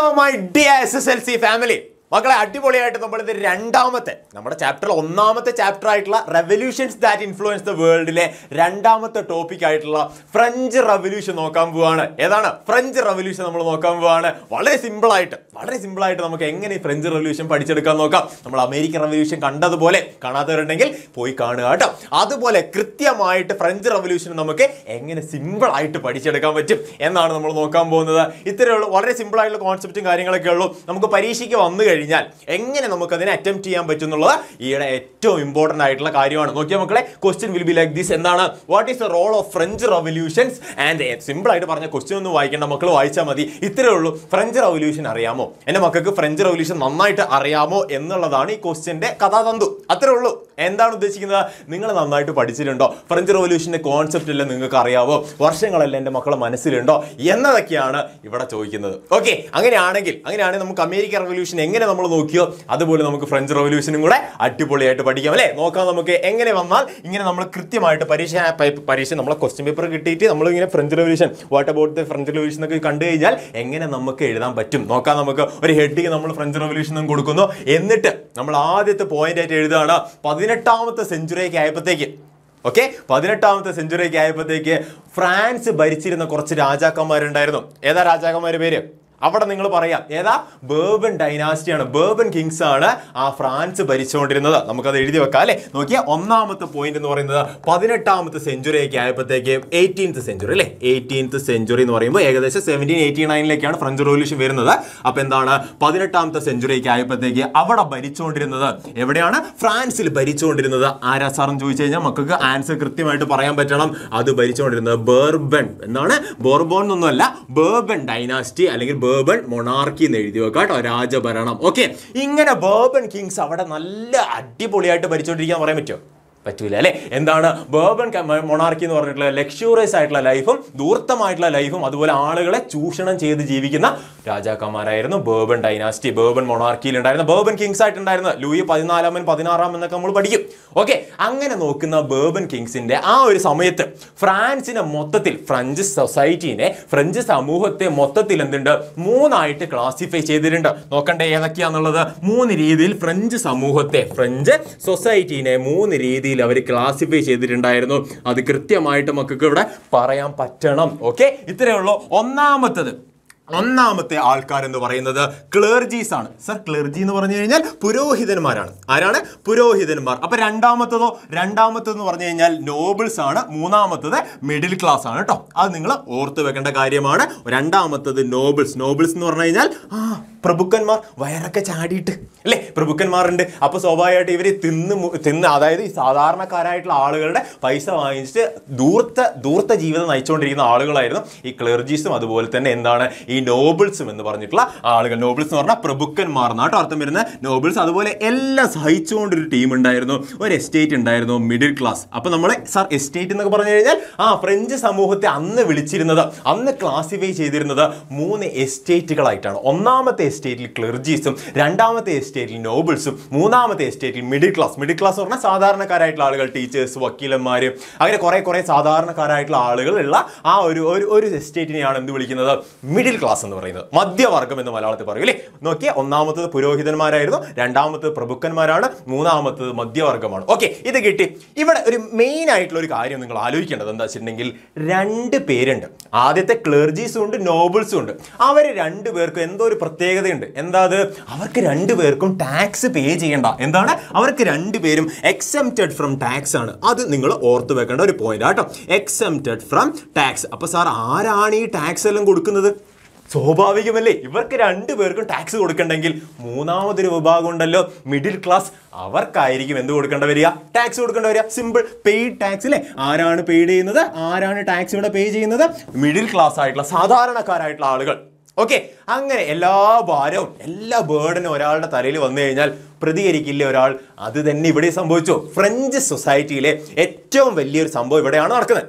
My dear SSLC family. മക്കളെ അടിപൊളിയായിട്ട് നമ്മൾ ഇത് രണ്ടാമത്തെ നമ്മുടെ ചാപ്റ്ററിൽ ഒന്നാമത്തെ ചാപ്റ്റർ ആയിട്ടുള്ള റെവല്യൂഷൻസ് ദാറ്റ് ഇൻഫ്ലുവൻസ് ദ വേൾഡിലെ രണ്ടാമത്തെ ടോപ്പിക് ആയിട്ടുള്ള ഫ്രഞ്ച് റെവല്യൂഷൻ നോക്കാൻ പോവാണ്. ഏതാണ്? ഫ്രഞ്ച് റെവല്യൂഷൻ നമ്മൾ നോക്കാൻ പോവാണ്. വളരെ സിമ്പിൾ ആയിട്ട് വളരെ സിമ്പിൾ ആയിട്ട് നമുക്ക് എങ്ങനെ ഈ ഫ്രഞ്ച് റെവല്യൂഷൻ പഠിച്ചെടുക്കാൻ നോക്കാം. നമ്മൾ അമേരിക്കൻ റെവല്യൂഷൻ കണ്ടതുപോലെ കാണാത്തവരുണ്ടെങ്കിൽ പോയി കാണുക കേട്ടോ. അതുപോലെ കൃത്യമായിട്ട് ഫ്രഞ്ച് റെവല്യൂഷൻ നമുക്ക് എങ്ങനെ സിമ്പിൾ ആയിട്ട് പഠിച്ചെടുക്കാൻ പറ്റും എന്നാണ് നമ്മൾ നോക്കാൻ പോകുന്നത്. ഇത്രയുള്ള വളരെ സിമ്പിൾ ആയിട്ടുള്ള കോൺസെപ്റ്റും കാര്യങ്ങളൊക്കെ ഉള്ളൂ. നമുക്ക് പരീക്ഷയ്ക്ക് വന്നു എങ്ങനെ നമുക്ക് അതിനെ അറ്റംപ്റ്റ് ചെയ്യാൻ പറ്റും എന്നുള്ളത് ഈയിടെ ഏറ്റവും ഇമ്പോർട്ടന്റ് ആയിട്ടുള്ള കാര്യമാണ്. നോക്കിയാൽ മക്കളെ question will be like this എന്താണ്? What is the role of French revolutions and simple ആയിട്ട് പറഞ്ഞ ക്വസ്റ്റ്യൻ ഒന്നും വായിക്കേണ്ട. മക്കൾ വായിച്ചാൽ മതി. ഇത്രയേ ഉള്ളൂ. ഫ്രഞ്ച് റവല്യൂഷൻ അറിയാമോ? എന്റെ മക്കൾക്ക് ഫ്രഞ്ച് റവല്യൂഷൻ നന്നായിട്ട് അറിയാമോ എന്നുള്ളതാണ് ഈ ക്വസ്റ്റ്യന്റെ കഥാതന്തു. അത്രേ ഉള്ളൂ. എന്താണ് ഉദ്ദേശിക്കുന്നത്? നിങ്ങൾ നന്നായിട്ട് പഠിച്ചിട്ടുണ്ടോ? ഫ്രഞ്ച് റവല്യൂഷന്റെ കോൺസെപ്റ്റ് എല്ലാം നിങ്ങൾക്ക് അറിയാവോ? വർഷങ്ങളെല്ലാം എന്റെ മക്കളെ മനസ്സിലുണ്ടോ? എന്നതൊക്കെയാണ് ഇവിടെ ചോദിക്കുന്നത്. ഓക്കെ അങ്ങനെയാണെങ്കിൽ അങ്ങനെയാണെങ്കിൽ നമുക്ക് അമേരിക്കൻ റവല്യൂഷൻ എങ്ങനെ നമ്മൾ നോക്കിയോ? അതുപോലെ നമുക്ക് ഫ്രഞ്ച് റവല്യൂഷനും കൂടെ അടിപൊളിയായിട്ട് പഠിക്കാം അല്ലേ? നോക്കാം നമുക്ക് എങ്ങനെ വന്നാൽ ഇങ്ങനെ നമ്മൾ കൃത്യമായിട്ട് പരീക്ഷ പരീക്ഷ നമ്മളെ ക്വസ്റ്റ്യൻ പേപ്പർ കിട്ടിയിട്ട് നമ്മൾ ഇങ്ങനെ French revolution what about the French revolution എന്നൊക്കെ കണ്ടു കഴിഞ്ഞാൽ എങ്ങനെ നമുക്ക് എഴുതാൻ പറ്റും? നോക്കാം നമുക്ക്. ഒരു ഹെഡിങ് നമ്മൾ ഫ്രഞ്ച് റവല്യൂഷൻ എന്ന് കൊടുക്കുന്നു. എന്നിട്ട് നമ്മൾ ആദ്യത്തെ പോയിന്റ് ആയിട്ട് എഴുതുകയാണ് പതിനെട്ടാമത്തെ സെഞ്ചുറിയൊക്കെ ആയപ്പോഴത്തേക്ക്. ഓക്കെ പതിനെട്ടാമത്തെ സെഞ്ചുറിയൊക്കെ ആയപ്പോഴത്തേക്ക് ഫ്രാൻസ് ഭരിച്ചിരുന്ന കുറച്ച് രാജാക്കന്മാരുണ്ടായിരുന്നു. ഏതാ രാജാക്കന്മാരുടെ പേര്? അവിടെ നിങ്ങൾ പറയാം ഏതാ? ബേബൻ ഡൈനാസ്റ്റിയാണ് ബേബൻ കിങ്സ് ആണ് ആ ഫ്രാൻസ് ഭരിച്ചുകൊണ്ടിരുന്നത് നമുക്കത് എഴുതി വെക്കാം അല്ലെ? നോക്കിയാൽ ഒന്നാമത്തെ പോയിന്റ് എന്ന് പറയുന്നത് പതിനെട്ടാമത്തെ സെഞ്ചുറി ഒക്കെ ആയപ്പോഴത്തേക്ക് എയ്റ്റീൻത്ത് സെഞ്ചുറി അല്ലേ? എയ്റ്റീൻത്ത് സെഞ്ചുറി എന്ന് പറയുമ്പോൾ ഏകദേശം സെവന്റീൻ എയ്റ്റി നയനിലേക്കാണ് ഫ്രഞ്ച് റവല്യൂഷൻ വരുന്നത്. അപ്പൊ എന്താണ്? പതിനെട്ടാമത്തെ സെഞ്ചുറി ഒക്കെ ആയപ്പോഴത്തേക്ക് അവിടെ ഭരിച്ചുകൊണ്ടിരുന്നത് എവിടെയാണ്? ഫ്രാൻസിൽ ഭരിച്ചുകൊണ്ടിരുന്നത് ആരാ സാറെന്ന് ചോദിച്ചു കഴിഞ്ഞാൽ മക്കൾക്ക് ആൻസർ കൃത്യമായിട്ട് പറയാൻ പറ്റണം. അത് ഭരിച്ചുകൊണ്ടിരുന്നത് ബേർബൺ എന്നാണ്. ബോർബോൺ എന്നൊന്നുമല്ല ബേർബൺ ഡൈനാസ്റ്റി അല്ലെങ്കിൽ ബേർബൺ മൊണാർക്കി എന്ന് എഴുതി വെക്കാം കേട്ടോ രാജഭരണം. ഓക്കെ ഇങ്ങനെ ബേബൺ കിങ്സ് അവിടെ നല്ല അടിപൊളിയായിട്ട് ഭരിച്ചുകൊണ്ടിരിക്കാൻ പറയാൻ പറ്റുമോ പറ്റൂല അല്ലേ? എന്താണ് ബേർബൺ മൊണാർക്കി എന്ന് പറഞ്ഞിട്ടുള്ള ലക്ഷ്യൂറിയസ് ആയിട്ടുള്ള ലൈഫും ദൂർത്തമായിട്ടുള്ള ലൈഫും അതുപോലെ ആളുകളെ ചൂഷണം ചെയ്ത് ജീവിക്കുന്ന രാജാക്കന്മാരായിരുന്നു ബേർബൺ ഡൈനാസ്റ്റി ബേർബൺ മൊണാർക്കിയിൽ ഉണ്ടായിരുന്ന ബേർബൺ കിങ്സ് ആയിട്ടുണ്ടായിരുന്ന ലൂയി പതിനാലാമൻ പതിനാറാം എന്നൊക്കെ നമ്മൾ പഠിക്കും. ഓക്കെ അങ്ങനെ നോക്കുന്ന ബേർബൺ കിങ്സിന്റെ ആ ഒരു സമയത്ത് ഫ്രാൻസിനെ മൊത്തത്തിൽ ഫ്രഞ്ച് സൊസൈറ്റീനെ ഫ്രഞ്ച് സമൂഹത്തെ മൊത്തത്തിൽ എന്തുണ്ട്? മൂന്നായിട്ട് ക്ലാസിഫൈ ചെയ്തിട്ടുണ്ട്. നോക്കണ്ടേ ഏതൊക്കെയാന്നുള്ളത്? മൂന്ന് രീതിയിൽ ഫ്രഞ്ച് സമൂഹത്തെ ഫ്രഞ്ച് സൊസൈറ്റീനെ മൂന്ന് രീതിയിൽ അവർ ക്ലാസിഫൈ ചെയ്തിട്ടുണ്ടായിരുന്നു. അത് കൃത്യമായിട്ട് മക്കൾക്ക് ഇവിടെ പറയാൻ പറ്റണം. ഓക്കെ ഇത്രയേ ഉള്ളൂ. ഒന്നാമത്തത്. ഒന്നാമത്തെ ആൾക്കാർ എന്ന് പറയുന്നത് ക്ലേർജീസ് ആണ്. സർ ക്ലേർജി എന്ന് പറഞ്ഞു കഴിഞ്ഞാൽ പുരോഹിതന്മാരാണ്. ആരാണ്? പുരോഹിതന്മാർ. അപ്പൊ രണ്ടാമത്തതോ രണ്ടാമത്തെന്ന് പറഞ്ഞു കഴിഞ്ഞാൽ നോബിൾസ് ആണ്. മൂന്നാമത്തത് മിഡിൽ ക്ലാസ് ആണ് കേട്ടോ അത് നിങ്ങൾ ഓർത്ത് വെക്കേണ്ട കാര്യമാണ്. രണ്ടാമത്തത് നോബിൾസ് നോബിൾസ് എന്ന് പറഞ്ഞു കഴിഞ്ഞാൽ ആ പ്രഭുക്കന്മാർ വയറൊക്കെ ചാടിയിട്ട് അല്ലേ? പ്രഭുക്കന്മാരുണ്ട്. അപ്പൊ സ്വാഭാവികമായിട്ട് ഇവർ തിന്ന് തിന്ന് അതായത് ഈ സാധാരണക്കാരായിട്ടുള്ള ആളുകളുടെ പൈസ വാങ്ങിച്ചിട്ട് ദൂർത്ത ദൂർത്ത ജീവിതം നയിച്ചുകൊണ്ടിരിക്കുന്ന ആളുകളായിരുന്നു ഈ ക്ലർജീസും അതുപോലെ തന്നെ എന്താണ്? ഈ നോബിൾസും എന്ന് പറഞ്ഞിട്ടുള്ള ആളുകൾ. നോബിൾസ് എന്ന് പറഞ്ഞാൽ പ്രഭുക്കന്മാർ എന്നാട്ടോ അർത്ഥം വരുന്ന നോബിൾസ് അതുപോലെ എല്ലാം സഹിച്ചുകൊണ്ടൊരു ടീം ഉണ്ടായിരുന്നു. ഒരു എസ്റ്റേറ്റ് ഉണ്ടായിരുന്നു മിഡിൽ ക്ലാസ് അപ്പോൾ നമ്മൾ സാർ എസ്റ്റേറ്റ് എന്നൊക്കെ പറഞ്ഞു കഴിഞ്ഞാൽ ആ ഫ്രഞ്ച് സമൂഹത്തെ അന്ന് വിളിച്ചിരുന്നത് അന്ന് ക്ലാസിഫൈ ചെയ്തിരുന്നത് മൂന്ന് എസ്റ്റേറ്റുകളായിട്ടാണ് ഒന്നാമത്തെ എസ്റ്റേറ്റിൽ ക്ലർജീസും രണ്ടാമത്തെ എസ്റ്റേറ്റിൽ നോബിൾസും മൂന്നാമത്തെ എസ്റ്റേറ്റിൽ മിഡിൽ ക്ലാസ് മിഡിൽ ക്ലാസ് എന്ന് പറഞ്ഞാൽ സാധാരണക്കാരായിട്ടുള്ള ആളുകൾ ടീച്ചേഴ്സ് വക്കീലന്മാർ അങ്ങനെ കുറേ കുറേ സാധാരണക്കാരായിട്ടുള്ള ആളുകളുള്ള ആ ഒരു ഒരു എസ്റ്റേറ്റിനെയാണ് എന്ത് വിളിക്കുന്നത്? മിഡിൽ ക്ലാസ് എന്ന് പറയുന്നത്. മധ്യവർഗം എന്ന് മലയാളത്തിൽ പറയും അല്ലേ? നോക്കിയാൽ ഒന്നാമത്തത് പുരോഹിതന്മാരായിരുന്നു രണ്ടാമത്തത് പ്രഭുക്കന്മാരാണ് മൂന്നാമത്തത് മധ്യവർഗമാണ്. ഓക്കെ ഇത് കിട്ടി. ഇവിടെ ഒരു മെയിൻ ആയിട്ടുള്ള ഒരു കാര്യം നിങ്ങൾ ആലോചിക്കേണ്ടത് എന്താ വെച്ചിട്ടുണ്ടെങ്കിൽ രണ്ട് പേരുണ്ട്. ആദ്യത്തെ ക്ലർജീസും ഉണ്ട് നോബിൾസും ഉണ്ട്. അവർ രണ്ടു പേർക്കും എന്തോ ഒരു പ്രത്യേകതയുണ്ട്. എന്താ അത്? അവർക്ക് രണ്ടു പേർക്കും ടാക്സ് പേ ചെയ്യേണ്ട. എന്താണ്? അവർക്ക് രണ്ടുപേരും എക്സെംറ്റഡ് ഫ്രം ടാക്സ് ആണ്. അത് നിങ്ങൾ ഓർത്ത് വെക്കേണ്ട ഒരു പോയിന്റ് ആട്ടോ എക്സെംറ്റഡ് ഫ്രം ടാക്സ് അപ്പൊ സാർ ആരാണ് ഈ ടാക്സ് എല്ലാം കൊടുക്കുന്നത്? സ്വാഭാവികമല്ലേ? ഇവർക്ക് രണ്ടു പേർക്കും ടാക്സ് കൊടുക്കണ്ടെങ്കിൽ മൂന്നാമതൊരു വിഭാഗം ഉണ്ടല്ലോ മിഡിൽ ക്ലാസ് അവർക്കായിരിക്കും എന്ത് കൊടുക്കേണ്ട വരിക? ടാക്സ് കൊടുക്കേണ്ട വരിക. സിമ്പിൾ പെയ്ഡ് ടാക്സ് അല്ലേ ആരാണ് പെയ്ഡ് ചെയ്യുന്നത്? ആരാണ് ടാക്സ് ഇവിടെ പേ ചെയ്യുന്നത്? മിഡിൽ ക്ലാസ് ആയിട്ടുള്ള സാധാരണക്കാരായിട്ടുള്ള ആളുകൾ. ഓക്കെ അങ്ങനെ എല്ലാ ഭാരവും എല്ലാ ബേർഡനും ഒരാളുടെ തലയിൽ വന്നു കഴിഞ്ഞാൽ പ്രതികരിക്കില്ല ഒരാൾ? അത് തന്നെ ഇവിടെ സംഭവിച്ചു. ഫ്രഞ്ച് സൊസൈറ്റിയിലെ ഏറ്റവും വലിയൊരു സംഭവം ഇവിടെയാണ് നടക്കുന്നത്.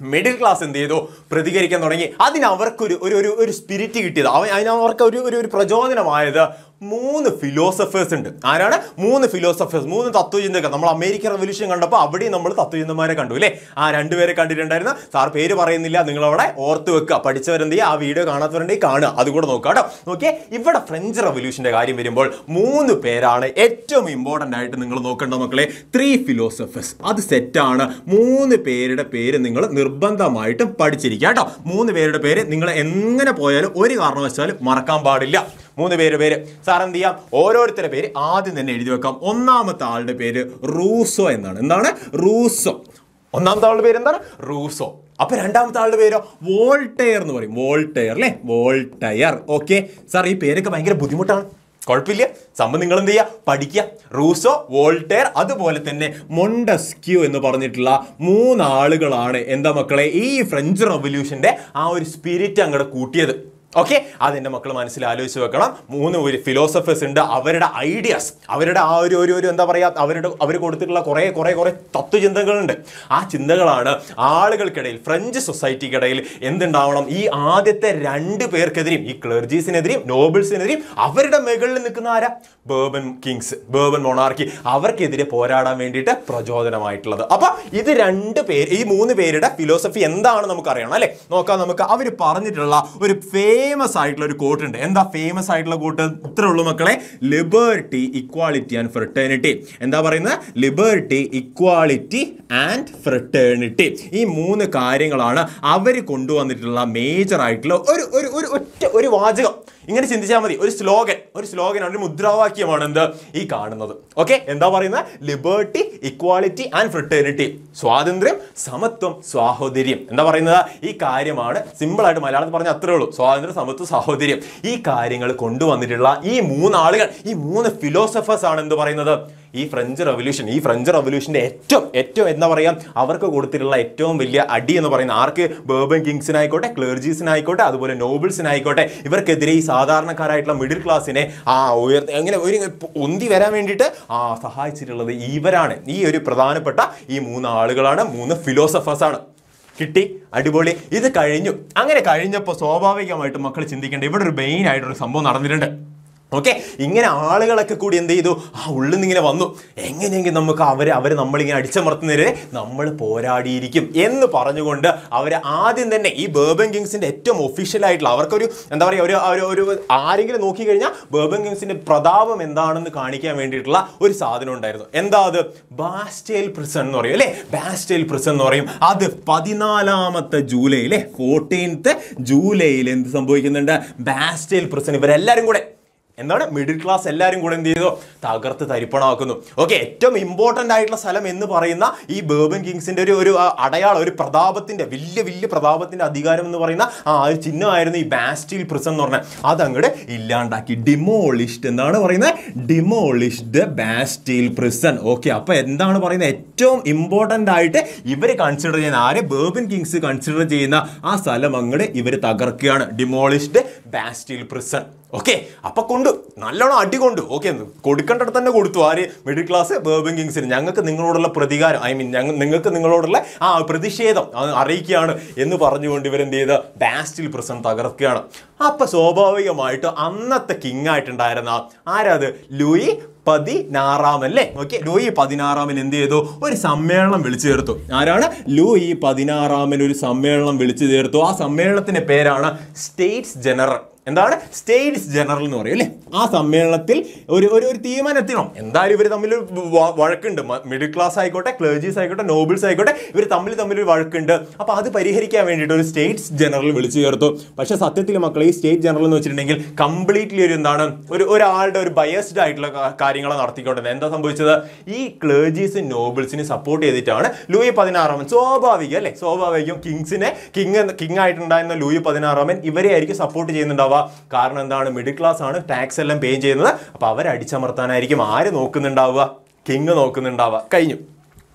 മിഡിൽ ക്ലാസ് എന്ത് ചെയ്തു? പ്രതികരിക്കാൻ തുടങ്ങി. അതിനവർക്കൊരു ഒരു ഒരു സ്പിരിറ്റ് കിട്ടിയത്. അവൻ അതിന് അവർക്ക് ഒരു ഒരു പ്രചോദനമായത് മൂന്ന് ഫിലോസഫേഴ്സ് ഉണ്ട്. ആരാണ്? മൂന്ന് ഫിലോസഫേഴ്സ് മൂന്ന് തത്വചിന്തകർ നമ്മൾ അമേരിക്കൻ റവല്യൂഷൻ കണ്ടപ്പോൾ അവിടെയും നമ്മൾ തത്വചിന്തമാരെ കണ്ടു അല്ലേ? ആ രണ്ടുപേരെ കണ്ടിട്ടുണ്ടായിരുന്നു സാർ പേര് പറയുന്നില്ല നിങ്ങളവിടെ ഓർത്ത് വെക്കുക. പഠിച്ചവരെന്ത് ആ വീഡിയോ കാണാത്തവരുണ്ടെങ്കിൽ കാണുക. അതുകൂടെ നോക്കുക കേട്ടോ. ഓക്കെ ഇവിടെ ഫ്രഞ്ച് റവല്യൂഷന്റെ കാര്യം വരുമ്പോൾ മൂന്ന് പേരാണ് ഏറ്റവും ഇമ്പോർട്ടന്റ് ആയിട്ട് നിങ്ങൾ നോക്കേണ്ട മക്കളെ. ത്രീ ഫിലോസഫേഴ്സ് അത് സെറ്റാണ് മൂന്ന് പേരുടെ പേര് നിങ്ങൾ നിർബന്ധമായിട്ടും പഠിച്ചിരിക്കുക കേട്ടോ. മൂന്ന് പേരുടെ പേര് നിങ്ങൾ എങ്ങനെ പോയാലും ഒരു കാരണവശാലും മറക്കാൻ പാടില്ല. മൂന്ന് പേര് പേര്. സാർ എന്ത് ചെയ്യാം? ഓരോരുത്തരുടെ പേര് ആദ്യം തന്നെ എഴുതി വെക്കാം. ഒന്നാമത്തെ ആളുടെ പേര് റൂസോ എന്നാണ്. എന്താണ്? റൂസോ. ഒന്നാമത്തെ ആളുടെ പേര് എന്താണ്? റൂസോ. അപ്പൊ രണ്ടാമത്തെ ആളുടെ പേരോ? വോൾട്ടയർ എന്ന് പറയും. വോൾട്ടയർ അല്ലേ? വോൾട്ടയർ. ഓക്കെ. സാർ ഈ പേരൊക്കെ ഭയങ്കര ബുദ്ധിമുട്ടാണ്. കുഴപ്പമില്ല. സംഭവം നിങ്ങൾ എന്ത് ചെയ്യുക? പഠിക്കുക. റൂസോ വോൾട്ടയർ അതുപോലെ തന്നെ മൊണ്ടസ്ക്യൂ എന്ന് പറഞ്ഞിട്ടുള്ള മൂന്നാളുകളാണ്. എന്താ മക്കളെ? ഈ ഫ്രഞ്ച് റവല്യൂഷന്റെ ആ ഒരു സ്പിരിറ്റ് അങ്ങോട്ട് കൂട്ടിയത്. ഓക്കെ അതെന്റെ മക്കൾ മനസ്സിൽ ആലോചിച്ച് വെക്കണം. മൂന്ന് ഒരു ഫിലോസഫേഴ്സ് ഉണ്ട്. അവരുടെ ഐഡിയാസ് അവരുടെ ആ ഒരു ഒരു ഒരു എന്താ പറയുക അവരുടെ അവർ കൊടുത്തിട്ടുള്ള കുറേ കുറേ കുറേ തത്വചിന്തകളുണ്ട് ആ ചിന്തകളാണ് ആളുകൾക്കിടയിൽ ഫ്രഞ്ച് സൊസൈറ്റിക്കിടയിൽ എന്തുണ്ടാവണം? ഈ ആദ്യത്തെ രണ്ട് പേർക്കെതിരെയും ഈ ക്ലർജീസിനെതിരെയും നോബിൾസിനെതിരെയും അവരുടെ മുകളിൽ നിൽക്കുന്ന ആരാ? ബേബൻ കിങ്സ് ബേബൻ മൊണാർക്കി അവർക്കെതിരെ പോരാടാൻ വേണ്ടിയിട്ട് പ്രചോദനമായിട്ടുള്ളത്. അപ്പോൾ ഇത് രണ്ട് പേര് ഈ മൂന്ന് പേരുടെ ഫിലോസഫി എന്താണ് നമുക്കറിയണം അല്ലേ? നോക്കാം നമുക്ക് അവർ പറഞ്ഞിട്ടുള്ള ഒരു ഫേമസ് ആയിട്ടുള്ള ഒരു കോട്ട് ഉണ്ട് എന്താ ഫേമസ് ആയിട്ടുള്ള കോട്ട്? ഇത്രേ ഉള്ളൂ മക്കളെ. ലിബേർട്ടി ഇക്വാളിറ്റി ആൻഡ് ഫ്രട്ടേണിറ്റി എന്താ പറയുന്നത്? ലിബേർട്ടി ഇക്വാളിറ്റി ആൻഡ് ഫ്രട്ടേണിറ്റി ഈ മൂന്ന് കാര്യങ്ങളാണ് അവർ കൊണ്ടുവന്നിട്ടുള്ള മേജർ ആയിട്ടുള്ള ഒരു ഒരു ഒരു ഒറ്റ ഒരു വാചകം. ഇങ്ങനെ ചിന്തിച്ചാൽ മതി. ഒരു സ്ലോഗൻ ഒരു സ്ലോഗൻ ഒരു മുദ്രാവാക്യമാണ് എന്ത്? ഈ കാണുന്നത്. ഓക്കെ എന്താ പറയുന്നത് ലിബേർട്ടി ഇക്വാളിറ്റി ആൻഡ് ഫ്രട്ടേണിറ്റി സ്വാതന്ത്ര്യം സമത്വം സാഹോദര്യം. എന്താ പറയുന്നത്? ഈ കാര്യമാണ് സിമ്പിളായിട്ട് മലയാളത്തിൽ പറഞ്ഞ അത്രേ ഉള്ളൂ. സ്വാതന്ത്ര്യം സമത്വം സാഹോദര്യം. ഈ കാര്യങ്ങൾ കൊണ്ടുവന്നിട്ടുള്ള ഈ മൂന്നാളുകൾ ഈ മൂന്ന് ഫിലോസഫേഴ്സ് ആണ് എന്ത് പറയുന്നത്? ഈ ഫ്രഞ്ച് റവല്യൂഷൻ ഈ ഫ്രഞ്ച് റവല്യൂഷന്റെ ഏറ്റവും ഏറ്റവും എന്താ പറയുക അവർക്ക് കൊടുത്തിട്ടുള്ള ഏറ്റവും വലിയ അടി എന്ന് പറയുന്ന ആർക്ക്? ബേബൻ കിങ്സിനായിക്കോട്ടെ ക്ലേർജീസിനായിക്കോട്ടെ അതുപോലെ നോബിൾസിനായിക്കോട്ടെ ഇവർക്കെതിരെ ഈ സാധാരണക്കാരായിട്ടുള്ള മിഡിൽ ക്ലാസ്സിനെ ആ ഉയർ അങ്ങനെ ഒരു ഒന്തി വരാൻ വേണ്ടിയിട്ട് ആ സഹായിച്ചിട്ടുള്ളത് ഇവരാണ്. ഈ ഒരു പ്രധാനപ്പെട്ട ഈ മൂന്ന് ആളുകളാണ് മൂന്ന് ഫിലോസഫേഴ്സാണ് കിട്ടി അടിപൊളി. ഇത് കഴിഞ്ഞു. അങ്ങനെ കഴിഞ്ഞപ്പോൾ സ്വാഭാവികമായിട്ടും മക്കൾ ചിന്തിക്കേണ്ട ഇവിടെ ഒരു മെയിൻ ആയിട്ടൊരു സംഭവം നടന്നിട്ടുണ്ട്. ഓക്കെ ഇങ്ങനെ ആളുകളൊക്കെ കൂടി എന്ത് ചെയ്തു? ആ ഉള്ളിൽ നിന്ന് ഇങ്ങനെ വന്നു. എങ്ങനെയെങ്കിലും നമുക്ക് അവരെ അവർ നമ്മളിങ്ങനെ അടിച്ചമർത്തുന്നതിരെ നമ്മൾ പോരാടിയിരിക്കും എന്ന് പറഞ്ഞുകൊണ്ട് അവർ ആദ്യം തന്നെ ഈ ബേബൻ കിങ്സിന്റെ ഏറ്റവും ഒഫീഷ്യലായിട്ടുള്ള അവർക്കൊരു എന്താ പറയുക ഒരു ഒരു- ഒരു ആരെങ്കിലും നോക്കിക്കഴിഞ്ഞാൽ ബേബൻ കിങ്സിന്റെ പ്രതാപം എന്താണെന്ന് കാണിക്കാൻ വേണ്ടിയിട്ടുള്ള ഒരു സാധനം ഉണ്ടായിരുന്നു. എന്താ അത്? ബാസ്റ്റേൽ പ്രിസൺ എന്ന് പറയും അല്ലേ? ബാസ്റ്റേൽ പ്രിസൺ എന്ന് പറയും. അത് പതിനാലാമത്തെ ജൂലൈ അല്ലേ ഫോർട്ടീൻത്ത് ജൂലൈയിൽ എന്ത് സംഭവിക്കുന്നുണ്ട്? ബാസ്റ്റേൽ പ്രിസൺ ഇവരെല്ലാവരും കൂടെ എന്താണ്? മിഡിൽ ക്ലാസ് എല്ലാവരും കൂടെ എന്ത് ചെയ്തു? തകർത്ത് തരിപ്പണമാക്കുന്നു. ഓക്കെ ഏറ്റവും ഇമ്പോർട്ടന്റ് ആയിട്ടുള്ള സ്ഥലം എന്ന് പറയുന്ന ഈ ബേബൻ കിങ്സിന്റെ ഒരു ഒരു അടയാളം ഒരു പ്രതാപത്തിന്റെ വലിയ വലിയ പ്രതാപത്തിന്റെ അധികാരം എന്ന് പറയുന്ന ആ ഒരു ചിഹ്നമായിരുന്നു ഈ ബാസ്റ്റിൽ പ്രിസൺ എന്ന് പറഞ്ഞാൽ അതങ്ങോട്ട് ഇല്ലാണ്ടാക്കി. ഡിമോളിഷ്ഡ് എന്നാണ് പറയുന്നത്. ഡിമോളിഷ്ഡ് ബാസ്റ്റിൽ പ്രിസൺ ഓക്കെ അപ്പോൾ എന്താണ് പറയുന്നത്? ഏറ്റവും ഇമ്പോർട്ടന്റ് ആയിട്ട് ഇവർ കൺസിഡർ ചെയ്യുന്ന ആര്? ബേബൻ കിങ്സ് കൺസിഡർ ചെയ്യുന്ന ആ സ്ഥലം അങ്ങോട്ട് ഇവർ തകർക്കുകയാണ്. ഡിമോളിഷ്ഡ് ബാസ്റ്റിൽ പ്രിസൺ ഓക്കെ അപ്പൊ കൊണ്ട് നല്ലോണം അടി കൊണ്ടു ഓക്കെ കൊടുക്കേണ്ടത് തന്നെ കൊടുത്തു. ആര്? മിഡിൽ ക്ലാസ് ബേബൻ കിങ്സിന് ഞങ്ങൾക്ക് നിങ്ങളോടുള്ള പ്രതികാരം ഐ മീൻ ഞങ്ങൾ നിങ്ങൾക്ക് നിങ്ങളോടുള്ള ആ പ്രതിഷേധം അറിയിക്കുകയാണ് എന്ന് പറഞ്ഞുകൊണ്ട് ഇവരെന്ത് ചെയ്ത്? ബാസ്റ്റിൽ പ്രസന്റ് തകർക്കുകയാണ്. അപ്പൊ സ്വാഭാവികമായിട്ട് അന്നത്തെ കിങ് ആയിട്ടുണ്ടായിരുന്ന ആരാത് ലൂയി പതിനാറാമൻ അല്ലേ? ഓക്കെ ലൂയി പതിനാറാമൻ എന്ത് ചെയ്തു? ഒരു സമ്മേളനം വിളിച്ചു ചേർത്തു. ആരാണ്? ലൂയി പതിനാറാമൻ ഒരു സമ്മേളനം വിളിച്ചു ചേർത്തു. ആ സമ്മേളനത്തിന്റെ പേരാണ് സ്റ്റേറ്റ്സ് ജനറൽ എന്താണ്? സ്റ്റേറ്റ്സ് ജനറൽ എന്ന് പറയും അല്ലേ? ആ സമ്മേളനത്തിൽ ഒരു ഒരു ഒരു തീരുമാനത്തിനോ? എന്തായാലും ഇവർ തമ്മിൽ വഴക്കുണ്ട്. മിഡിൽ ക്ലാസ് ആയിക്കോട്ടെ ക്ലേജീസ് ആയിക്കോട്ടെ നോബിൾസ് ആയിക്കോട്ടെ ഇവർ തമ്മിൽ തമ്മിൽ ഒരു വഴക്കുണ്ട്. അപ്പൊ അത് പരിഹരിക്കാൻ വേണ്ടിയിട്ട് ഒരു സ്റ്റേറ്റ്സ് ജനറൽ വിളിച്ചു ചേർത്തു. പക്ഷെ സത്യത്തിൽ മക്കളെ ഈ സ്റ്റേറ്റ് ജനറൽ എന്ന് വെച്ചിട്ടുണ്ടെങ്കിൽ കംപ്ലീറ്റ്ലി ഒരു എന്താണ് ഒരു ഒരാളുടെ ഒരു ബയസ്ഡ് ആയിട്ടുള്ള കാര്യങ്ങൾ നടത്തിക്കൊണ്ടിരുന്നത്. എന്താ സംഭവിച്ചത്? ഈ ക്ലേജീസ് നോബിൾസിനെ സപ്പോർട്ട് ചെയ്തിട്ടാണ് ലൂയി പതിനാറാമൻ സ്വാഭാവികം അല്ലേ? സ്വാഭാവികം കിങ്സിനെ കിങ് കിങ് ആയിട്ടുണ്ടായിരുന്ന ലൂയി പതിനാറാമൻ ഇവരെ ആയിരിക്കും സപ്പോർട്ട് ചെയ്യുന്നുണ്ടാവുക. കാരണം എന്താണ്? മിഡിൽ ക്ലാസ് ആണ് ടാക്സ് എല്ലാം പേ ചെയ്യുന്നത്. അപ്പോൾ അവരടിച്ചമർത്താനായിരിക്കും. ആര് നോക്കുന്നുണ്ടാവുക? കിങ് നോക്കുന്നുണ്ടാവുക. കഴിഞ്ഞു.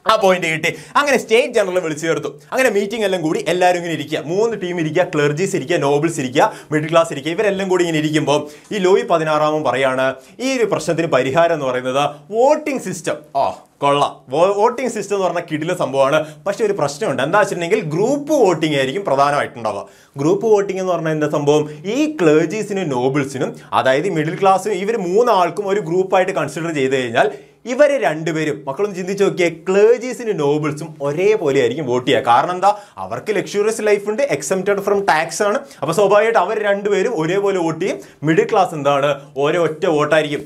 ആ പോയിന്റ് കിട്ടി. അങ്ങനെ സ്റ്റേറ്റ് ജനറൽ വിളിച്ചു ചേർത്തു. അങ്ങനെ മീറ്റിംഗ് എല്ലാം കൂടി എല്ലാവരും ഇങ്ങനെ ഇരിക്കുക. മൂന്ന് ടീം ഇരിക്കുക ക്ലർജീസ് ഇരിക്കുക നോബിൾസ് ഇരിക്കുക മിഡിൽ ക്ലാസ് ഇരിക്കുക ഇവരെല്ലാം കൂടി ഇങ്ങനെ ഇരിക്കുമ്പോൾ ഈ ലോയി പതിനാറാമൻ പറയാണ് ഈ ഒരു പ്രശ്നത്തിന് പരിഹാരം എന്ന് പറയുന്നത് വോട്ടിംഗ് സിസ്റ്റം ആ കൊള്ളാം. വോട്ടിംഗ് സിസ്റ്റം എന്ന് പറഞ്ഞാൽ കിടില സംഭവമാണ്. പക്ഷേ ഒരു പ്രശ്നമുണ്ട്. എന്താ വെച്ചിട്ടുണ്ടെങ്കിൽ ഗ്രൂപ്പ് വോട്ടിംഗ് ആയിരിക്കും പ്രധാനമായിട്ടുണ്ടാവുക. ഗ്രൂപ്പ് വോട്ടിംഗ് എന്ന് പറഞ്ഞാൽ എന്താ സംഭവം? ഈ ക്ലേജീസിനും നോബിൾസിനും അതായത് മിഡിൽ ക്ലാസ്സും ഇവർ മൂന്നാൾക്കും ഒരു ഗ്രൂപ്പായിട്ട് കൺസിഡർ ചെയ്ത് കഴിഞ്ഞാൽ ഇവരെ രണ്ടുപേരും മക്കളൊന്ന് ചിന്തിച്ച് നോക്കിയേ ക്ലേജീസിന് നോബിൾസും ഒരേപോലെ ആയിരിക്കും വോട്ട് ചെയ്യുക. കാരണം എന്താ? അവർക്ക് ലക്ഷറിയസ് ലൈഫ് ഉണ്ട് എക്സംപ്റ്റഡ് ഫ്രം ടാക്സ് ആണ്. അപ്പോൾ സ്വാഭാവികമായിട്ട് അവർ രണ്ടുപേരും ഒരേപോലെ വോട്ട് ചെയ്യും. മിഡിൽ ക്ലാസ് എന്താണ്? ഓരോ ഒറ്റ വോട്ടായിരിക്കും.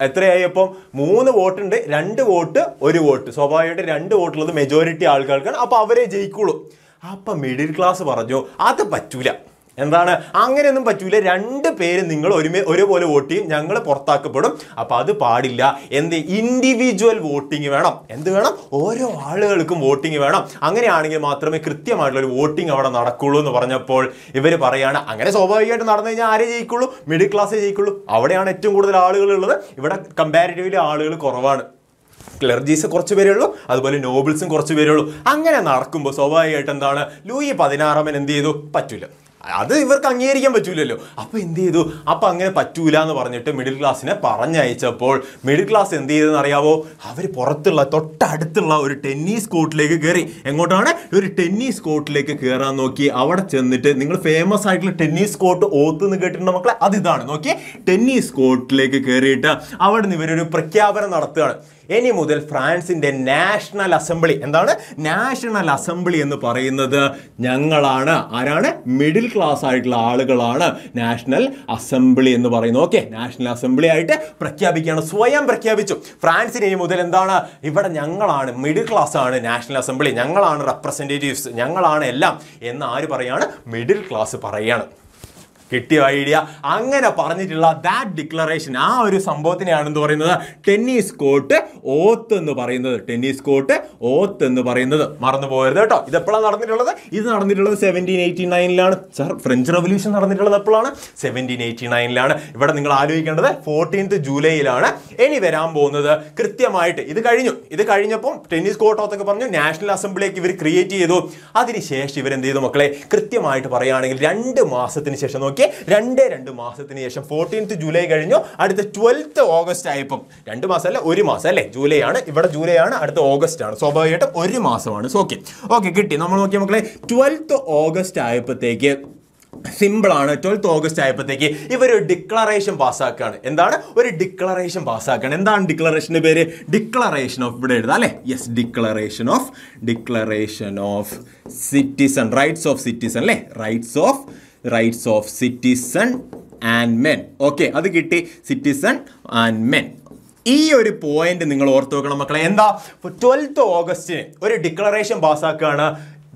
എത്രയായി അപ്പം മൂന്ന് വോട്ടുണ്ട് രണ്ട് വോട്ട് ഒരു വോട്ട്. സ്വാഭാവികമായിട്ട് രണ്ട് വോട്ടുള്ളത് മെജോറിറ്റി ആൾക്കാർക്കാണ്. അപ്പോൾ അവരെ ജയിക്കുള്ളൂ. അപ്പം മിഡിൽ ക്ലാസ് പറഞ്ഞു അത് പറ്റൂല. എന്താണ്? അങ്ങനെയൊന്നും പറ്റൂല. രണ്ട് പേര് നിങ്ങൾ ഒരുമേ ഒരുപോലെ വോട്ട് ചെയ്യും ഞങ്ങൾ പുറത്താക്കപ്പെടും. അപ്പോൾ അത് പാടില്ല. എന്ത്? ഇൻഡിവിജ്വൽ വോട്ടിംഗ് വേണം. എന്ത് വേണം? ഓരോ ആളുകൾക്കും വോട്ടിംഗ് വേണം. അങ്ങനെയാണെങ്കിൽ മാത്രമേ കൃത്യമായിട്ടുള്ള ഒരു വോട്ടിംഗ് അവിടെ നടക്കുള്ളൂ എന്ന് പറഞ്ഞപ്പോൾ ഇവർ പറയുകയാണ് അങ്ങനെ സ്വാഭാവികമായിട്ട് നടന്നു കഴിഞ്ഞാൽ ആരേ ജയിക്കുള്ളൂ? മിഡിൽ ക്ലാസ്സേ ജയിക്കുള്ളൂ. അവിടെയാണ് ഏറ്റവും കൂടുതൽ ആളുകൾ ഉള്ളത്. ഇവിടെ കമ്പാരിറ്റീവ്ലി ആളുകൾ കുറവാണ്. ക്ലർജീസ് കുറച്ച് പേരേ ഉള്ളൂ. അതുപോലെ നോബിൾസും കുറച്ച് പേരേ ഉള്ളൂ. അങ്ങനെ നടക്കുമ്പോൾ സ്വാഭാവികമായിട്ട് എന്താണ്? ലൂയി പതിനാറാമൻ എന്ത് ചെയ്തു? പറ്റൂല. അത് ഇവർക്ക് അംഗീകരിക്കാൻ പറ്റൂലല്ലോ. അപ്പൊ എന്ത് ചെയ്തു? അപ്പൊ അങ്ങനെ പറ്റൂല എന്ന് പറഞ്ഞിട്ട് മിഡിൽ ക്ലാസ്സിനെ പറഞ്ഞയച്ചപ്പോൾ മിഡിൽ ക്ലാസ് എന്ത് ചെയ്തെന്ന് അറിയാവോ? അവർ പുറത്തുള്ള തൊട്ടടുത്തുള്ള ഒരു ടെന്നീസ് കോർട്ടിലേക്ക് കയറി എങ്ങോട്ടാണ്? ഒരു ടെന്നീസ് കോർട്ടിലേക്ക് കയറാൻ നോക്കി. അവിടെ ചെന്നിട്ട് നിങ്ങൾ ഫേമസ് ആയിട്ടുള്ള ടെന്നീസ് കോർട്ട് ഓത്ത് എന്ന് കേട്ടിട്ടുണ്ടോ മക്കളെ? അതിതാണ് നോക്കി. ടെന്നീസ് കോർട്ടിലേക്ക് കയറിയിട്ട് അവിടെ നിന്ന് ഇവരൊരു പ്രഖ്യാപനം നടത്തുകയാണ്. ഇനി മുതൽ ഫ്രാൻസിന്റെ നാഷണൽ അസംബ്ലി എന്താണ്? നാഷണൽ അസംബ്ലി എന്ന് പറയുന്നത് ഞങ്ങളാണ്. ആരാണ്? മിഡിൽ ക്ലാസ് ആയിട്ടുള്ള ആളുകളാണ് നാഷണൽ അസംബ്ലി എന്ന് പറയുന്നത്. ഓക്കെ നാഷണൽ അസംബ്ലി ആയിട്ട് പ്രഖ്യാപിക്കുകയാണ്. സ്വയം പ്രഖ്യാപിച്ചു. ഫ്രാൻസിന് മുതൽ എന്താണ്? ഇവിടെ ഞങ്ങളാണ് മിഡിൽ ക്ലാസ് ആണ് നാഷണൽ അസംബ്ലി. ഞങ്ങളാണ് റെപ്രസെന്റേറ്റീവ്സ് ഞങ്ങളാണ് എല്ലാം എന്ന് ആര് പറയാണ്? മിഡിൽ ക്ലാസ് പറയാണ്. കിട്ടിയ ഐഡിയ അങ്ങനെ പറഞ്ഞിട്ടുള്ള ദാറ്റ് ഡിക്ലറേഷൻ ആ ഒരു സംഭവത്തിനെയാണ് എന്ന് പറയുന്നത്? ടെന്നീസ് കോർട്ട് ഓത്ത് എന്ന് പറയുന്നത്. ടെന്നീസ് കോർട്ട് ഓത്ത് എന്ന് പറയുന്നത്. മറന്നു പോകരുത് കേട്ടോ. ഇത് എപ്പോഴാണ് നടന്നിട്ടുള്ളത്? ഇത് നടന്നിട്ടുള്ളത് സെവന്റീൻ എയ്റ്റി നയനിലാണ് സർ ഫ്രഞ്ച് റവല്യൂഷൻ നടന്നിട്ടുള്ളത് എപ്പോഴാണ്? സെവന്റീൻ എയ്റ്റി നയനിലാണ് ഇവിടെ നിങ്ങൾ ആലോചിക്കേണ്ടത് ഫോർട്ടീൻത്ത് ജൂലൈയിലാണ്. ഇനി വരാൻ പോകുന്നത് കൃത്യമായിട്ട് ഇത് കഴിഞ്ഞു. ഇത് കഴിഞ്ഞപ്പോൾ ടെന്നീസ് കോർട്ട് ഓത്തൊക്കെ പറഞ്ഞു നാഷണൽ അസംബ്ലിയൊക്കെ ഇവർ ക്രിയേറ്റ് ചെയ്തു. അതിനുശേഷം ഇവരെന്ത് ചെയ്തു മക്കളെ? കൃത്യമായിട്ട് പറയുകയാണെങ്കിൽ രണ്ട് മാസത്തിന് ശേഷം നോക്കി രണ്ട് രണ്ട് മാസത്തിന് ശേഷം ഫോർട്ടീൻത്ത് ജൂലൈ കഴിഞ്ഞു. അടുത്ത ട്വൽത്ത് ഓഗസ്റ്റ് ആയപ്പം രണ്ട് മാസം അല്ല ഒരു മാസം അല്ലേ? ജൂലൈ ആണ് ഇവിടെ ജൂലൈ ആണ് അടുത്ത ഓഗസ്റ്റ് ആണ് സ്വാഭാവികമായിട്ടും ഒരു മാസമാണ്. സോ ഓക്കെ ഓക്കെ കിട്ടി. നമ്മൾ നോക്കിയ മക്കളെ ട്വൽത്ത് ഓഗസ്റ്റ് ആയപ്പോഴത്തേക്ക് സിമ്പിൾ ആണ്. ട്വൽത്ത് ഓഗസ്റ്റ് ആയപ്പോഴത്തേക്ക് ഇവർ ഒരു ഡിക്ലറേഷൻ പാസ്സാക്കുകയാണ് എന്താണ്? ഒരു ഡിക്ലറേഷൻ പാസ്സാക്കുകയാണ് എന്താണ് ഡിക്ലറേഷന്റെ പേര്? ഡിക്ലറേഷൻ ഓഫ് ഇവിടെ എഴുതാം അല്ലേ? Yes declaration of declaration of citizen rights of citizen അല്ലേ? Rights of rights of citizen and men okay അത് കിട്ടി. സിറ്റിസൺ ആൻഡ് മെൻ ഈ ഒരു പോയിന്റ് നിങ്ങൾ ഓർത്ത് വെക്കണം മക്കളെ. എന്താ? ട്വൽത്ത് ഓഗസ്റ്റിന് ഒരു ഡിക്ലറേഷൻ പാസ്സാക്കുകയാണ്.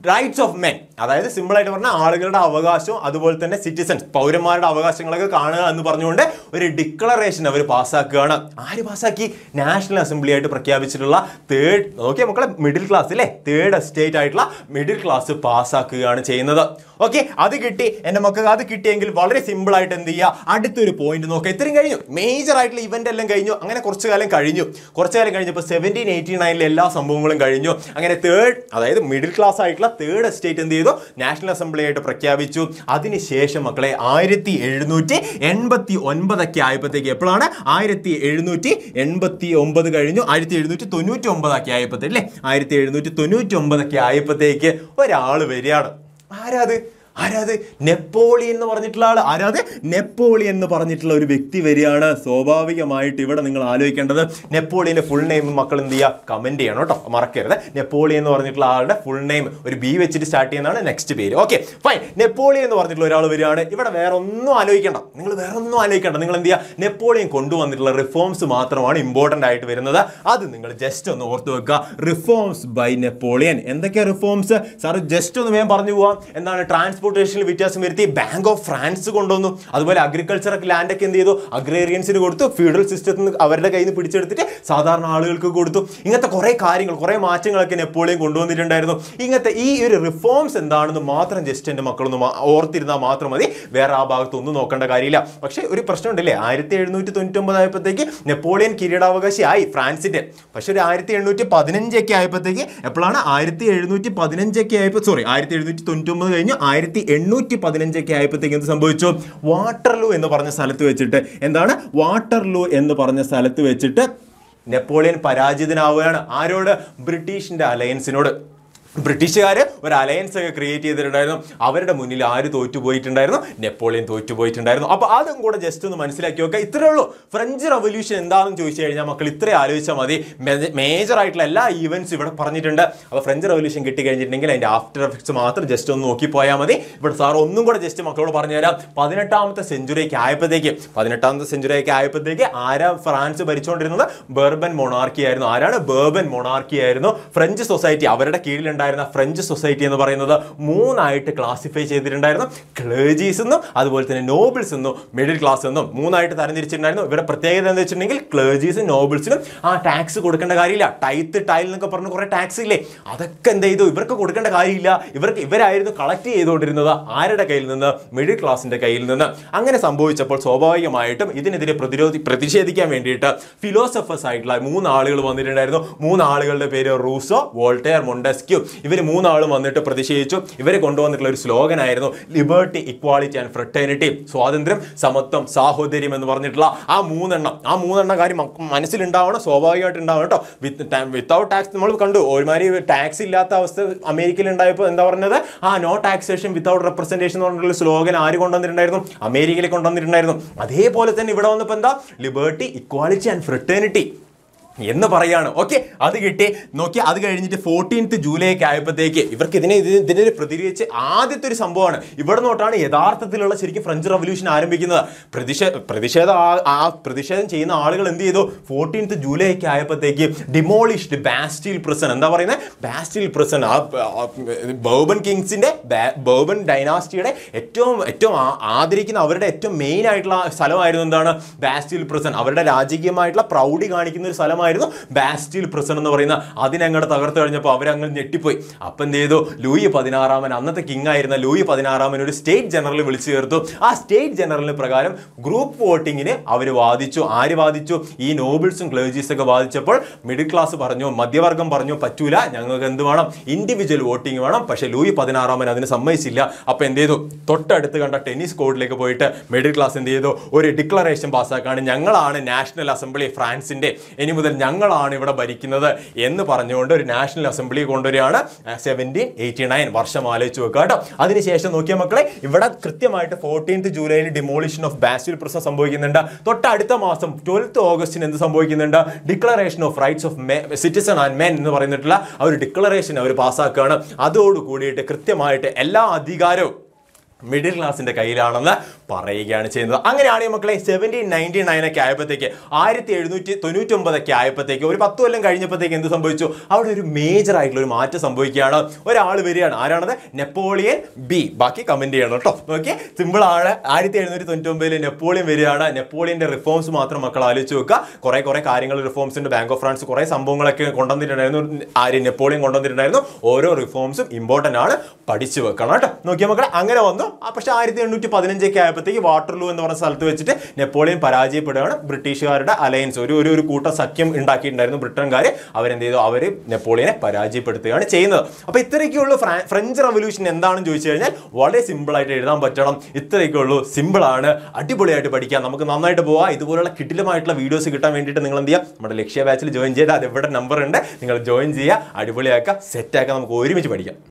റൈറ്റ്സ് ഓഫ് മെൻ അതായത് സിമ്പിളായിട്ട് പറഞ്ഞാൽ ആളുകളുടെ അവകാശവും അതുപോലെ തന്നെ സിറ്റിസൺസ് പൗരന്മാരുടെ അവകാശങ്ങളൊക്കെ കാണുക എന്ന് പറഞ്ഞുകൊണ്ട് ഒരു ഡിക്ലറേഷൻ അവർ പാസ്സാക്കുകയാണ്. ആര് പാസ്സാക്കി? നാഷണൽ അസംബ്ലി ആയിട്ട് പ്രഖ്യാപിച്ചിട്ടുള്ള തേർഡ് ഓക്കെ മക്കളെ മിഡിൽ ക്ലാസ് അല്ലേ തേർഡ് എസ്റ്റേറ്റ് ആയിട്ടുള്ള മിഡിൽ ക്ലാസ് പാസ്സാക്കുകയാണ് ചെയ്യുന്നത്. ഓക്കെ അത് കിട്ടി. എന്റെ മക്കൾക്ക് അത് കിട്ടിയെങ്കിൽ വളരെ സിമ്പിൾ ആയിട്ട് എന്ത് ചെയ്യുക അടുത്തൊരു പോയിന്റ് നോക്കുക ഇത്രയും കഴിഞ്ഞു. മേജർ ആയിട്ടുള്ള ഇവന്റ് എല്ലാം കഴിഞ്ഞു. അങ്ങനെ കുറച്ച് കാലം കഴിഞ്ഞു. കുറച്ച് കാലം കഴിഞ്ഞപ്പോൾ സെവന്റീൻ എയ്റ്റി നയനിലെ എല്ലാ സംഭവങ്ങളും കഴിഞ്ഞു. അങ്ങനെ തേർഡ് അതായത് മിഡിൽ ക്ലാസ് ആയിട്ടുള്ള തേർഡ് എസ്റ്റേറ്റ് എന്ത് ചെയ്തു? നാഷണൽ അസംബ്ലി ആയിട്ട് പ്രഖ്യാപിച്ചു. അതിനുശേഷം മക്കളെ ആയിരത്തി എഴുന്നൂറ്റി എൺപത്തി ഒൻപതൊക്കെ ആയപ്പോഴത്തേക്ക് എപ്പോഴാണ്? ആയിരത്തി എഴുന്നൂറ്റി എൺപത്തി ഒമ്പത് കഴിഞ്ഞു. ആയിരത്തി എഴുന്നൂറ്റി തൊണ്ണൂറ്റി ഒമ്പതൊക്കെ ആയപ്പോഴത്തേക്ക് അല്ലേ? ആയിരത്തി എഴുന്നൂറ്റി തൊണ്ണൂറ്റി ഒമ്പതൊക്കെ ആയപ്പോഴത്തേക്ക് ഒരാൾ വരികയാണ്. ആരാത് ആരാത് നെപ്പോളിയൻ എന്ന് പറഞ്ഞിട്ടുള്ള ആൾ ആരാത് നെപ്പോളിയൻ എന്ന് പറഞ്ഞിട്ടുള്ള ഒരു വ്യക്തി വരികയാണ്. സ്വാഭാവികമായിട്ട് ഇവിടെ നിങ്ങൾ ആലോചിക്കേണ്ടത് നെപ്പോളിയന്റെ ഫുൾ നെയിം മക്കൾ എന്ത് ചെയ്യുക? കമന്റ് ചെയ്യണം കേട്ടോ. മറക്കരുത്. നെപ്പോളിയൻ എന്ന് പറഞ്ഞിട്ടുള്ള ആളുടെ ഫുൾ നെയിം ഒരു ബി വെച്ചിട്ട് സ്റ്റാർട്ട് ചെയ്യുന്നതാണ് നെക്സ്റ്റ് പേര്. ഓക്കെ ഫൈൻ നെപ്പോളിയൻ എന്ന് പറഞ്ഞിട്ടുള്ള ഒരാൾ വരികയാണ്. ഇവിടെ വേറെ ഒന്നും ആലോചിക്കേണ്ട. നിങ്ങൾ വേറെ ഒന്നും ആലോചിക്കേണ്ട. നിങ്ങൾ എന്ത് ചെയ്യുക? നെപ്പോളിയൻ കൊണ്ടുവന്നിട്ടുള്ള റിഫോംസ് മാത്രമാണ് ഇമ്പോർട്ടന്റ് ആയിട്ട് വരുന്നത്. അത് നിങ്ങൾ ജസ്റ്റ് ഒന്ന് ഓർത്ത് വെക്കുക. റിഫോംസ് ബൈ നെപ്പോളിയൻ എന്തൊക്കെയാണ് റിഫോംസ് സാർ ജസ്റ്റ് ഒന്ന് വേഗം പറഞ്ഞു പോവാം. എന്താണ് ട്രാൻസ്പോർട്ട് ട്രാൻസ്പോർട്ടേഷനിൽ വ്യത്യാസം വരുത്തി ബാങ്ക് ഓഫ് ഫ്രാൻസ് കൊണ്ടുവന്നു. അതുപോലെ അഗ്രികൾച്ചർ ലാൻഡ് ഒക്കെ എന്ത് ചെയ്തു? അഗ്രേറിയൻസിന് കൊടുത്തു. ഫ്യൂഡൽ സിസ്റ്റത്തിൽ നിന്ന് അവരുടെ കയ്യിൽ നിന്ന് പിടിച്ചെടുത്തിട്ട് സാധാരണ ആളുകൾക്ക് കൊടുത്തു. ഇങ്ങനത്തെ കുറേ കാര്യങ്ങൾ കുറേ മാറ്റങ്ങളൊക്കെ നെപ്പോളിയൻ കൊണ്ടുവന്നിട്ടുണ്ടായിരുന്നു. ഇങ്ങനത്തെ ഈ ഒരു റിഫോംസ് എന്താണെന്ന് മാത്രം ജസ്റ്റ് എന്റെ മക്കളൊന്ന് ഓർത്തിരുന്നാൽ മാത്രം മതി. വേറെ ആ ഭാഗത്തൊന്നും നോക്കേണ്ട കാര്യമില്ല. പക്ഷേ ഒരു പ്രശ്നമുണ്ടല്ലേ? ആയിരത്തി എഴുന്നൂറ്റി തൊണ്ണൂറ്റൊമ്പത് ആയപ്പോഴത്തേക്ക് നെപ്പോളിയൻ കിരീടാവകാശിയായി ഫ്രാൻസിന്റെ പക്ഷേ ഒരു ആയിരത്തി എണ്ണൂറ്റി പതിനഞ്ചൊക്കെ ആയപ്പോഴത്തേക്ക് എപ്പോഴാണ്? ആയിരത്തി എഴുന്നൂറ്റി പതിനഞ്ചൊക്കെ ആയപ്പോൾ സോറി ആയിരത്തി എഴുന്നൂറ്റി തൊണ്ണൂറ്റൊമ്പത് കഴിഞ്ഞ്. ആയിരത്തി എണ്ണൂറ്റി പതിനഞ്ചൊക്കെ ആയപ്പോഴത്തേക്ക് എന്ത് സംഭവിച്ചു? വാട്ടർലൂ എന്ന് പറഞ്ഞ സ്ഥലത്ത് വെച്ചിട്ട് എന്താണ്? വാട്ടർലൂ എന്ന് പറഞ്ഞ സ്ഥലത്ത് വെച്ചിട്ട് നെപ്പോളിയൻ പരാജിതനാവുകയാണ്. ആരോട്? ബ്രിട്ടീഷിന്റെ അലയൻസിനോട്. ബ്രിട്ടീഷുകാർ ഒരു അലയൻസ് ഒക്കെ ക്രിയേറ്റ് ചെയ്തിട്ടുണ്ടായിരുന്നു. അവരുടെ മുന്നിൽ ആര് തോറ്റുപോയിട്ടുണ്ടായിരുന്നു? നെപ്പോളിയൻ തോറ്റുപോയിട്ടുണ്ടായിരുന്നു. അപ്പോൾ അതും കൂടെ ജസ്റ്റ് ഒന്ന് മനസ്സിലാക്കി നോക്കുക ഇത്രയേ ഉള്ളൂ. ഫ്രഞ്ച് റവല്യൂഷൻ എന്താണെന്ന് ചോദിച്ചു കഴിഞ്ഞാൽ മക്കൾ ഇത്രയും ആലോചിച്ചാൽ മതി. മേജർ ആയിട്ടുള്ള എല്ലാ ഈവന്റ്സ് ഇവിടെ പറഞ്ഞിട്ടുണ്ട്. അപ്പോൾ ഫ്രഞ്ച് റവല്യൂഷൻ കിട്ടി കഴിഞ്ഞിട്ടുണ്ടെങ്കിൽ അതിന്റെ ആഫ്റ്റർ എഫക്ട്സ് മാത്രം ജസ്റ്റ് ഒന്ന് നോക്കി പോയാൽ മതി. ഇവിടെ സാർ ഒന്നും കൂടെ ജസ്റ്റ് മക്കളോട് പറഞ്ഞു പറഞ്ഞുതരാം പതിനെട്ടാമത്തെ സെഞ്ചുറിയൊക്കെ ആയപ്പോഴത്തേക്ക് പതിനെട്ടാമത്തെ സെഞ്ചുറിയൊക്കെ ആയപ്പോഴത്തേക്ക് ആരാ ഫ്രാൻസ് ഭരിച്ചുകൊണ്ടിരുന്നത് ബെർബൻ മൊണാർക്കി ആയിരുന്നു. ആരാണ്? ബേർബൻ മൊണാർക്കി ആയിരുന്നു. ഫ്രഞ്ച് സൊസൈറ്റി അവരുടെ കീഴിലുണ്ടായിരുന്ന ഫ്രഞ്ച് സൊസൈറ്റി എന്ന് പറയുന്നത് മൂന്നായിട്ട് ക്ലാസിഫൈ ചെയ്തിട്ടുണ്ടായിരുന്നു. ക്ലേജീസ് എന്നും അതുപോലെ തന്നെ നോബിൾസ് എന്നും മിഡിൽ ക്ലാസ് എന്നും മൂന്നായിട്ട് തരംതിരിച്ചിട്ടുണ്ടായിരുന്നു. ഇവരുടെ പ്രത്യേകത എന്ന് വെച്ചിട്ടുണ്ടെങ്കിൽ ക്ലേജീസും നോബിൾസിനും ആ ടാക്സ് കൊടുക്കേണ്ട കാര്യമില്ല. ടൈത്ത് ടൈൽ എന്നൊക്കെ പറഞ്ഞ് കുറേ ടാക്സ് ഇല്ലേ? അതൊക്കെ എന്ത് ചെയ്തു? ഇവർക്ക് കൊടുക്കേണ്ട കാര്യമില്ല. ഇവർക്ക് ഇവരായിരുന്നു കളക്ട് ചെയ്തുകൊണ്ടിരുന്നത്. ആരുടെ കയ്യിൽ നിന്ന്? മിഡിൽ ക്ലാസിന്റെ കയ്യിൽ നിന്ന്. അങ്ങനെ സംഭവിച്ചപ്പോൾ സ്വാഭാവികമായിട്ടും ഇതിനെതിരെ പ്രതിരോധി പ്രതിഷേധിക്കാൻ വേണ്ടിയിട്ട് ഫിലോസഫേഴ്സ് ആയിട്ടുള്ള മൂന്ന് ആളുകൾ വന്നിട്ടുണ്ടായിരുന്നു. മൂന്ന് ആളുകളുടെ പേര് റൂസോ വോൾട്ടെയർ മൊണ്ടസ്ക്യൂ. ഇവർ മൂന്നാളും വന്നിട്ട് പ്രതിഷേധിച്ചു. ഇവരെ കൊണ്ടുവന്നിട്ടുള്ള ഒരു സ്ലോഗൻ ആയിരുന്നു ലിബർട്ടി ഇക്വാളിറ്റി ആൻഡ് ഫ്രട്ടേണിറ്റി സ്വാതന്ത്ര്യം സമത്വം സാഹോദര്യം എന്ന് പറഞ്ഞിട്ടുള്ള ആ മൂന്നെണ്ണം. ആ മൂന്നെണ്ണം കാര്യം മനസ്സിലുണ്ടാവണം സ്വാഭാവികമായിട്ട് ഉണ്ടാവണം കേട്ടോ വിത്ത് വിത്തൗട്ട് ടാക്സ് നമ്മൾ കണ്ടു ഒരുമാതിരി ടാക്സ് ഇല്ലാത്ത അവസ്ഥ അമേരിക്കയിൽ ഉണ്ടായപ്പോൾ എന്താ പറഞ്ഞത്? ആ നോ ടാക്സേഷൻ വിത്തൗട്ട് റെപ്രസെന്റേഷൻ എന്ന് പറഞ്ഞിട്ടുള്ള സ്ലോഗൻ ആര് കൊണ്ടുവന്നിട്ടുണ്ടായിരുന്നു? അമേരിക്കയിൽ കൊണ്ടുവന്നിട്ടുണ്ടായിരുന്നു. അതേപോലെ തന്നെ ഇവിടെ വന്നപ്പോൾ എന്താ? ലിബേർട്ടി ഇക്വാളിറ്റി ആൻഡ് ഫ്രട്ടേണിറ്റി എന്ന് പറയാണ്. ഓക്കെ അത് കിട്ടി. നോക്കി അത് കഴിഞ്ഞിട്ട് ഫോർട്ടീൻത്ത് ജൂലൈ ഒക്കെ ആയപ്പോഴത്തേക്ക് ഇവർക്ക് ഇതിനെ ഇത് ഇതിനെ പ്രതികരിച്ച് ആദ്യത്തെ ഒരു സംഭവമാണ്. ഇവിടെ നോട്ടാണ് യഥാർത്ഥത്തിലുള്ള ശരിക്കും ഫ്രഞ്ച് റവല്യൂഷൻ ആരംഭിക്കുന്നത്. പ്രതിഷേധ പ്രതിഷേധം ആ- പ്രതിഷേധം ചെയ്യുന്ന ആളുകൾ എന്ത് ചെയ്തു? ഫോർട്ടീൻത്ത് ജൂലൈ ഒക്കെ ആയപ്പോഴത്തേക്ക് ഡിമോളിഷ്ഡ് ബാസ്റ്റിൽ പ്രസൻ എന്താ പറയുന്നത് ബാസ്റ്റിൽ പ്രസൻ ആ ബോബൻ കിങ്സിന്റെ ബോബൻ ഡൈനാസ്റ്റിയുടെ ഏറ്റവും ഏറ്റവും ആദരിക്കുന്ന അവരുടെ ഏറ്റവും മെയിൻ ആയിട്ടുള്ള സ്ഥലമായിരുന്നു എന്താണ്? ബാസ്റ്റിൽ പ്രസൻ അവരുടെ രാജകീയമായിട്ടുള്ള പ്രൗഢി കാണിക്കുന്ന ഒരു സ്ഥലമായിരുന്നു ബാസ്റ്റീൽ പ്രസൻ എന്ന് പറയുന്ന അതിനങ്ങോട്ട് തകർത്ത് കഴിഞ്ഞപ്പോൾ അവരങ്ങ് ഞെട്ടിപ്പോയി. അപ്പം എന്ത് ചെയ്തു? ലൂയി പതിനാറാമൻ അന്നത്തെ കിങ് ആയിരുന്ന ലൂയി പതിനാറാമൻ ഒരു സ്റ്റേറ്റ് ജനറൽ വിളിച്ചു ചേർത്തു. ആ സ്റ്റേറ്റ് ജനറലിന് പ്രകാരം ഗ്രൂപ്പ് വോട്ടിങ്ങിന് അവർ വാദിച്ചു. ആര് വാദിച്ചു? ഈ നോബിൾസും ക്ലേജീസൊക്കെ വാദിച്ചപ്പോൾ മിഡിൽ ക്ലാസ് പറഞ്ഞു മധ്യവർഗം പറഞ്ഞു പറ്റൂല ഞങ്ങൾക്ക് എന്ത് വേണം? ഇൻഡിവിജ്വൽ വോട്ടിംഗ് വേണം. പക്ഷേ ലൂയി പതിനാറാമൻ അതിന് സമ്മതിച്ചില്ല. അപ്പോൾ എന്ത് ചെയ്തു? തൊട്ടടുത്ത് കണ്ട ടെന്നീസ് കോർട്ടിലേക്ക് പോയിട്ട് മിഡിൽ ക്ലാസ് എന്ത് ചെയ്തു? ഒരു ഡിക്ലറേഷൻ പാസ്സാക്കാണ് ഞങ്ങളാണ് നാഷണൽ അസംബ്ലി ഫ്രാൻസിന്റെ ഇനി മുതൽ ഞങ്ങളാണ് ഇവിടെ ഭരിക്കുന്നത് എന്ന് പറഞ്ഞുകൊണ്ട് ഒരു നാഷണൽ അസംബ്ലി കൊണ്ടുവരികയാണ് സെവന്റീൻ എയ്റ്റി നയൻ വർഷം ആലോചിച്ച് വെക്കുക കേട്ടോ. അതിനുശേഷം നോക്കിയ മക്കളെ ഇവിടെ കൃത്യമായിട്ട് ഫോർട്ടീൻത്ത് ജൂലൈയിൽ ഡിമോളിഷൻ ഓഫ് ബാസ്റ്റിൽ പ്രശ്നം സംഭവിക്കുന്നുണ്ട്. തൊട്ടടുത്ത മാസം ട്വൽത്ത് ഓഗസ്റ്റിന് എന്ത് സംഭവിക്കുന്നുണ്ട്? Declaration of rights of citizen and men എന്ന് പറഞ്ഞിട്ടുള്ള ആ ഒരു ഡിക്ലറേഷൻ അവർ പാസ്സാക്കുകയാണ്. അതോടുകൂടിയിട്ട് കൃത്യമായിട്ട് എല്ലാ അധികാരവും മിഡിൽ ക്ലാസിന്റെ കയ്യിലാണെന്ന് പറയുകയാണ് ചെയ്യുന്നത്. അങ്ങനെയാണ് മക്കളെ സെവന്റീൻ നയന്റി നയൻ ഒക്കെ ആയപ്പോഴത്തേക്ക് ആയിരത്തി എഴുന്നൂറ്റി തൊണ്ണൂറ്റൊമ്പതൊക്കെ ആയപ്പോഴത്തേക്ക് ഒരു പത്ത് കൊല്ലം കഴിഞ്ഞപ്പോഴത്തേക്ക് എന്ത് സംഭവിച്ചു? അവിടെ ഒരു മേജർ ആയിട്ടുള്ള ഒരു മാറ്റം സംഭവിക്കുകയാണ്. ഒരാൾ വരികയാണ്. ആരാണത്? നെപ്പോളിയൻ ബി ബാക്കി കമന്റ് ചെയ്യണം കേട്ടോ. ഓക്കെ സിമ്പിൾ ആണ്. ആയിരത്തി എഴുന്നൂറ്റി തൊണ്ണൂറ്റൊമ്പതിൽ നെപ്പോളിയൻ വരികയാണ്. നെപ്പോളിയന്റെ റിഫോംസ് മാത്രം മക്കൾ ആലോചിച്ച് വെക്കുക കുറേ കുറെ കാര്യങ്ങൾ റിഫോംസ് ഉണ്ട്. ബാങ്ക് ഓഫ് ഫ്രാൻസ് കുറേ സംഭവങ്ങളൊക്കെ കൊണ്ടുവന്നിട്ടുണ്ടായിരുന്നു. ആര് നെപ്പോളിയൻ കൊണ്ടുവന്നിട്ടുണ്ടായിരുന്നു. ഓരോ റിഫോംസും ഇമ്പോർട്ടന്റ് ആണ്. പഠിച്ചു വെക്കണം കേട്ടോ. നോക്കിയ മക്കളെ അങ്ങനെ വന്നു. പക്ഷേ ആയിരത്തി എണ്ണൂറ്റി പതിനഞ്ചൊക്കെ ആയപ്പോഴത്തേക്ക് വാട്ടർലൂ എന്ന് പറഞ്ഞ സ്ഥലത്ത് വെച്ചിട്ട് നെപ്പോളിയൻ പരാജയപ്പെടുകയാണ് ബ്രിട്ടീഷുകാരുടെ അലയൻസ്. ഒരു ഒരു ഒരു കൂട്ട സഖ്യം ഉണ്ടാക്കിയിട്ടുണ്ടായിരുന്നു ബ്രിട്ടൻകാർ അവരെന്ത് ചെയ്തു അവർ നെപ്പോളിയനെ പരാജയപ്പെടുത്തുകയാണ് ചെയ്യുന്നത്. അപ്പോൾ ഇത്രയൊക്കെയുള്ള ഫ്രഞ്ച് റവല്യൂഷൻ എന്താണെന്ന് ചോദിച്ചു കഴിഞ്ഞാൽ വളരെ സിമ്പിളായിട്ട് എഴുതാൻ പറ്റണം. ഇത്രയൊക്കെയുള്ളൂ സിമ്പിളാണ് അടിപൊളിയായിട്ട് പഠിക്കാം. നമുക്ക് നന്നായിട്ട് പോവാം. ഇതുപോലുള്ള കിട്ടിലുമായിട്ടുള്ള വീഡിയോസ് കിട്ടാൻ വേണ്ടിയിട്ട് നിങ്ങൾ എന്ത് ചെയ്യുക നമ്മുടെ ലക്ഷ്യ ബാച്ചിൽ ജോയിൻ ചെയ്താൽ അത് എവിടെ നമ്പർ ഉണ്ട്? നിങ്ങൾ ജോയിൻ ചെയ്യുക അടിപൊളിയാക്കുക സെറ്റാക്കുക നമുക്ക് ഒരുമിച്ച് പഠിക്കാം.